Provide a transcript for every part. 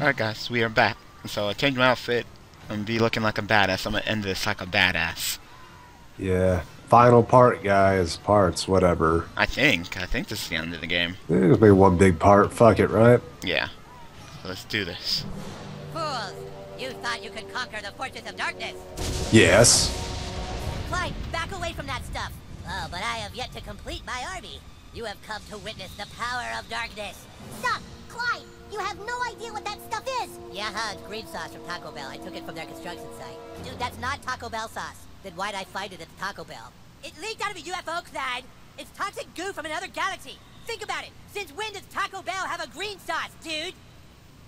Alright guys, we are back. So I changed my outfit. I'm gonna be looking like a badass. I'm gonna end this like a badass. Yeah. Final part, guys. Parts, whatever. I think. I think this is the end of the game. There's maybe one big part. Fuck it, right? Yeah. So let's do this. Fools! You thought you could conquer the Fortress of Darkness! Yes. Clyde, back away from that stuff! Oh, but I have yet to complete my army. You have come to witness the power of darkness. Stop! Clyde, you have no idea what that stuff is! Yeah, huh, it's green sauce from Taco Bell. I took it from their construction site. Dude, that's not Taco Bell sauce. Then why'd I find it at the Taco Bell? It leaked out of a UFO, Clyde! It's toxic goo from another galaxy! Think about it! Since when does Taco Bell have a green sauce, dude?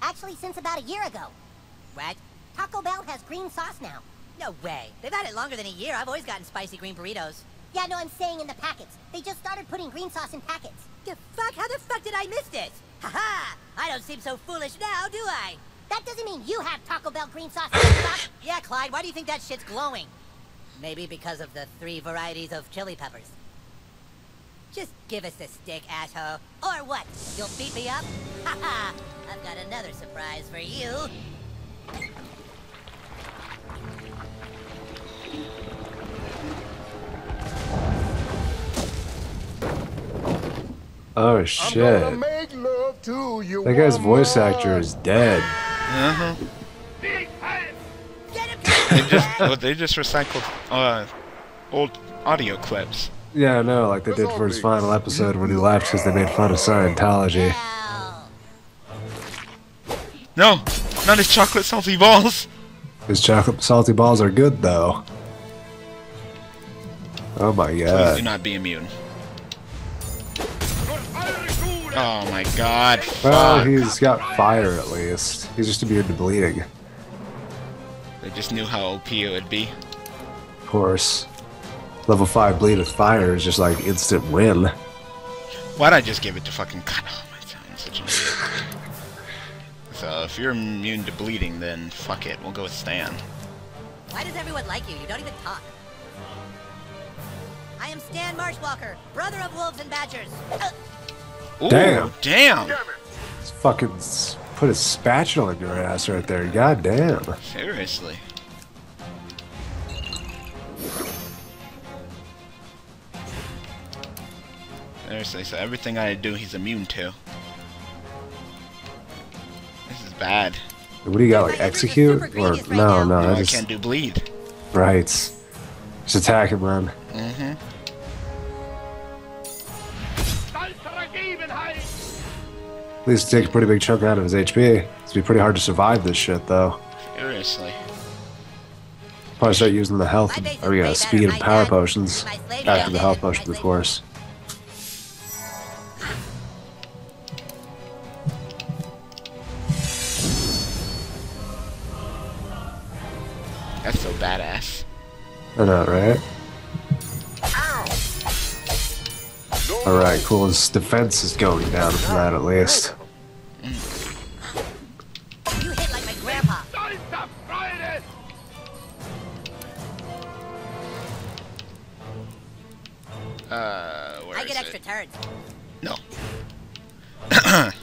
Actually, since about a year ago. What? Taco Bell has green sauce now. No way. They've had it longer than a year. I've always gotten spicy green burritos. Yeah, no, I'm saying in the packets. They just started putting green sauce in packets. The fuck? How the fuck did I miss this? Haha! I don't seem so foolish now, do I? That doesn't mean you have Taco Bell green sauce. Yeah, Clyde, why do you think that shit's glowing? Maybe because of the three varieties of chili peppers. Just give us a stick, asshole. Or what? You'll beat me up? Haha! I've got another surprise for you. Oh shit. That guy's voice actor is dead. Uh-huh. They just oh, they just recycled uh old audio clips. Yeah, I know, like they did for his final episode when he left because they made fun of Scientology. No! Not his chocolate salty balls! His chocolate salty balls are good though. Oh my Please do god. not be immune. Oh my god. Well, Fuck. he's got fire at least. He's just immune to bleeding. They just knew how OP it would be. Of course. Level 5 bleed with fire is just like instant win. Why'd I just give it to fucking God? Oh my god, I'm such an idiot. So if you're immune to bleeding, then fuck it. We'll go with Stan. Why does everyone like you? You don't even talk. I am Stan Marshwalker, brother of wolves and badgers. Uh, Ooh, Damn. Damn! Let's fucking put a spatula in your ass right there. God damn. Seriously. Seriously, so everything I do, he's immune to. This is bad. What do you got, like execute? Or no, no, No, I I just can't do bleed. right. Just attack him, man. Least take a pretty big chunk out of his HP. It's be pretty hard to survive this shit, though. Seriously. Probably start using the health, and, or yeah, speed and power potions after the health potions, of course. That's so badass. I know, right? Alright, cool. His defense is going down from that at least. Where I is get it? extra turns. No.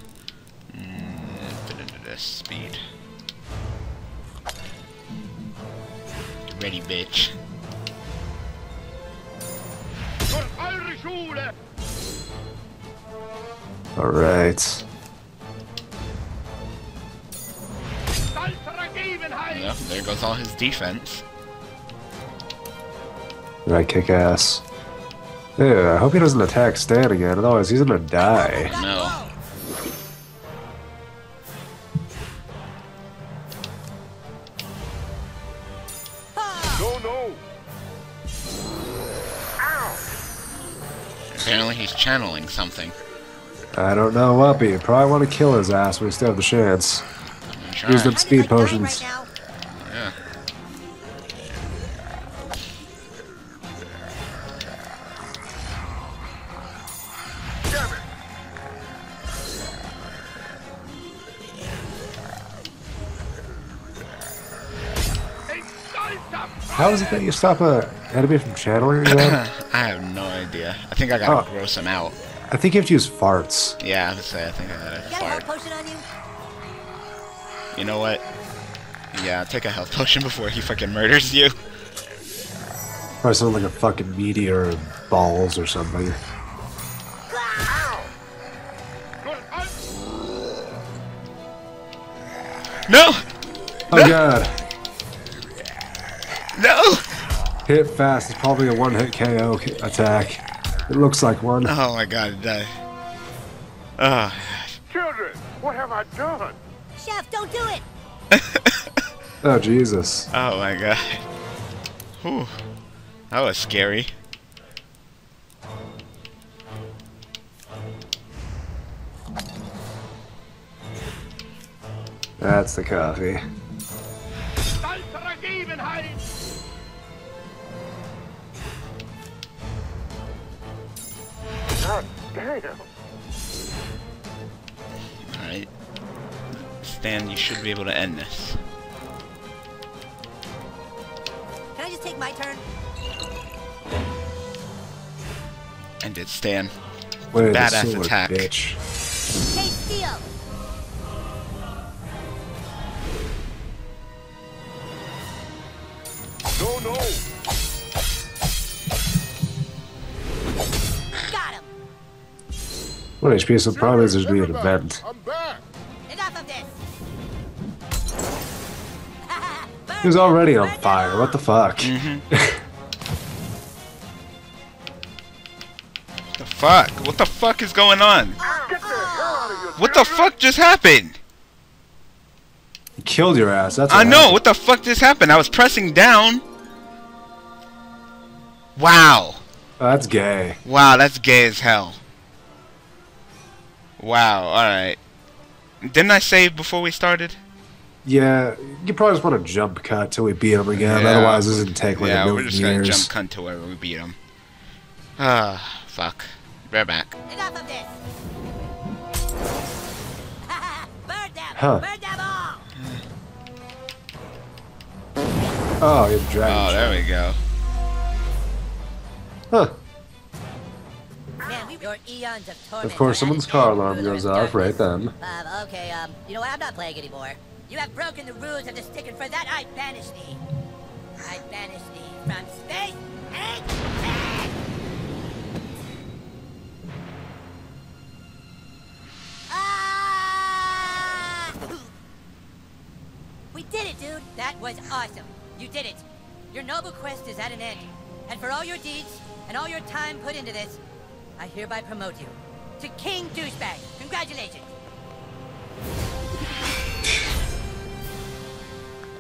Mm, Put into this speed. Ready, bitch. Alright. Yeah, there goes all his defense. Right, kick ass. Yeah, I hope he doesn't attack Stan again, otherwise he's gonna die. Oh, no. Apparently he's channeling something. I don't know what, but you probably want to kill his ass when you still have the chance. Use them speed potions. Right How is it that you stop a enemy from channeling again? I have no idea. I think I gotta Oh. gross him out. I think you have to use farts. Yeah, I would say I think I gotta You got a health fart. potion on you? You know what? Yeah, take a health potion before he fucking murders you. Probably something like a fucking meteor and balls or something. No! Oh god. No! Hit fast. It's probably a one-hit KO attack. It looks like one. Oh my god, die. Ah. Children, what have I done? Chef, don't do it! Oh Jesus. Oh my god. Whew. That was scary. That's the coffee. God damn. Alright. Stan, you should be able to end this. Can I just take my turn? End it, Stan. Wait, the Badass sword, attack. bitch. Hey, Steel! No, no. One HP, so probably there's be an event. I'm back. Enough of this! He was already on fire. What the fuck? Mm-hmm. The fuck? What the fuck is going on? Get the hell out of here. What the fuck just happened? He killed your ass. That's I know. happened. What the fuck just happened? I was pressing down. Wow. Oh, that's gay. Wow, that's gay as hell. Wow, alright. Didn't I save before we started? Yeah, you probably just want to jump cut till we beat him again. Yeah. Otherwise, this would take like yeah, a we're just gonna jump cut to where we beat him. Ah, fuck. We're back. Enough of this! Burn them! Huh. Burn them all! Oh, you're dragon. Oh, there we go. Of course, someone's car alarm goes off right then. Um, okay, um, you know what? I'm not playing anymore. You have broken the rules of the stick, and for that I banish thee. I banish thee from space and time. Ah! We did it, dude! That was awesome. You did it. Your noble quest is at an end. And for all your deeds and all your time put into this, I hereby promote you to King Douchebag. Congratulations.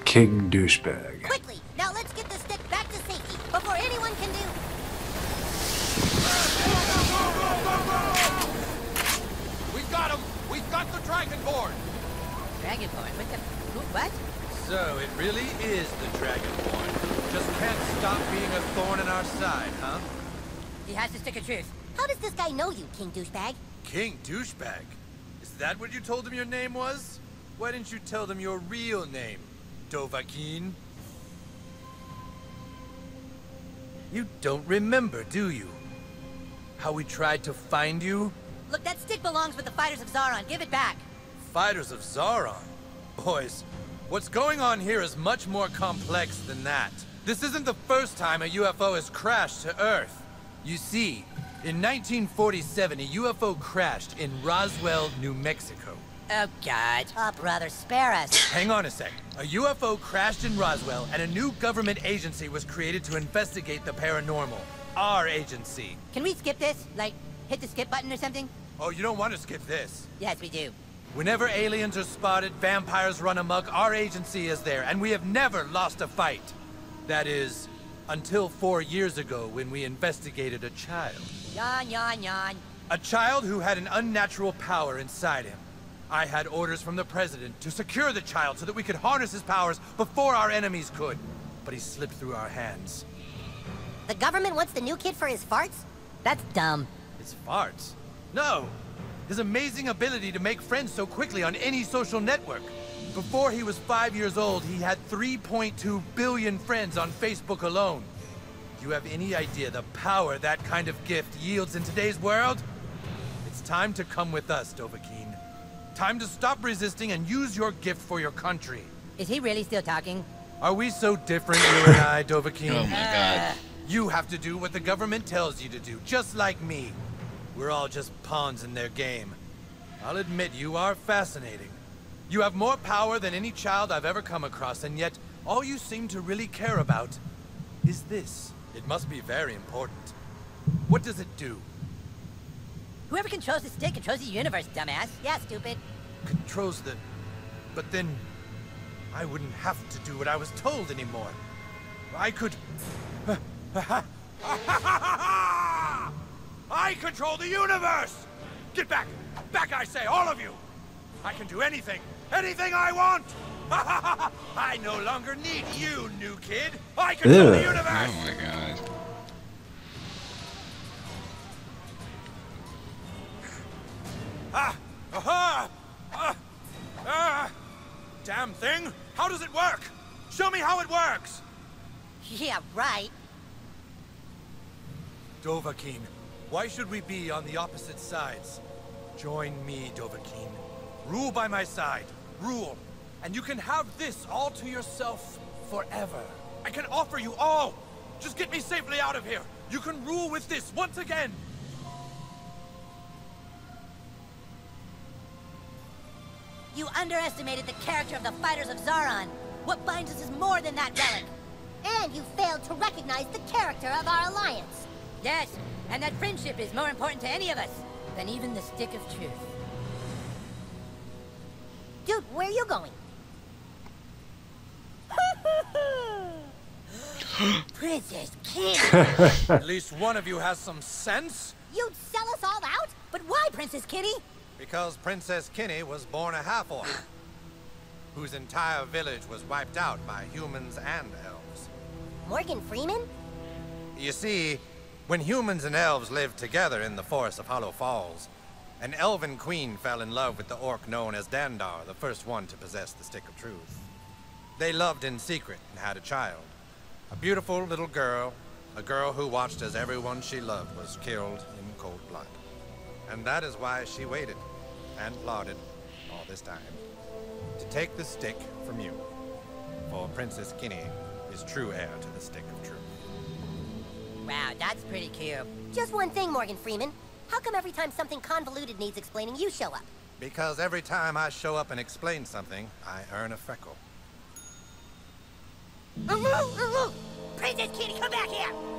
King douchebag. Quickly, now let's get the stick back to safety before anyone can do. We got him! We got the Dragonborn! Dragonborn, what the... Who, what? So it really is the Dragonborn. Just can't stop being a thorn in our side, huh? He has the stick of truth. How does this guy know you, King Douchebag? King Douchebag. Is that what you told him your name was? Why didn't you tell them your real name, Dovahkiin? You don't remember, do you? How we tried to find you? Look, that stick belongs with the fighters of Zaron. Give it back. Fighters of Zaron. Boys, what's going on here is much more complex than that. This isn't the first time a UFO has crashed to Earth. You see, in 1947, a UFO crashed in Roswell, New Mexico. Oh, God. Oh, brother, spare us. Hang on a sec. A UFO crashed in Roswell, and a new government agency was created to investigate the paranormal. Our agency. Can we skip this? Like, hit the skip button or something? Oh, you don't want to skip this. Yes, we do. Whenever aliens are spotted, vampires run amok, our agency is there, and we have never lost a fight. That is, until four years ago when we investigated a child. Yawn, yawn, yawn. A child who had an unnatural power inside him. I had orders from the president to secure the child so that we could harness his powers before our enemies could. But he slipped through our hands. The government wants the new kid for his farts? That's dumb. His farts? No! His amazing ability to make friends so quickly on any social network. Before he was five years old, he had 3.2 billion friends on Facebook alone. Do you have any idea the power that kind of gift yields in today's world? It's time to come with us, Dovahkiin. Time to stop resisting and use your gift for your country. Is he really still talking? Are we so different, you and I, Dovahkiin? Oh my god. You have to do what the government tells you to do, just like me. We're all just pawns in their game. I'll admit you are fascinating. You have more power than any child I've ever come across, and yet all you seem to really care about is this. It must be very important. What does it do? Whoever controls the stick controls the universe, dumbass. Yeah, stupid. Controls the... But then... I wouldn't have to do what I was told anymore. I could... I control the universe! Get back! Back, I say, all of you! I can do anything, anything I want! I no longer need you, new kid! I control the universe! Oh my god. Ah! Aha! Ah! Ah! Damn thing! How does it work? Show me how it works! Yeah, right. Dovahkiin, why should we be on the opposite sides? Join me, Dovahkiin. Rule by my side. Rule. And you can have this all to yourself forever. I can offer you all. Just get me safely out of here. You can rule with this once again. You underestimated the character of the fighters of Zaron. What binds us is more than that relic. And you failed to recognize the character of our alliance. Yes, and that friendship is more important to any of us than even the stick of truth. Dude, where are you going? Princess King! At least one of you has some sense. You'd sell us all out? but why, Princess Kenny? Because Princess Kenny was born a half-orc, whose entire village was wiped out by humans and elves. Morgan Freeman? You see, when humans and elves lived together in the forest of Hollow Falls, an elven queen fell in love with the orc known as Dandar, the first one to possess the Stick of Truth. They loved in secret and had a child. A beautiful little girl, a girl who watched as everyone she loved was killed in cold blood. And that is why she waited and plotted all this time to take the stick from you. For Princess Kenny is true heir to the Stick of Truth. Wow, that's pretty cute. Just one thing, Morgan Freeman. How come every time something convoluted needs explaining, you show up? Because every time I show up and explain something, I earn a freckle. Princess Kenny, come back here!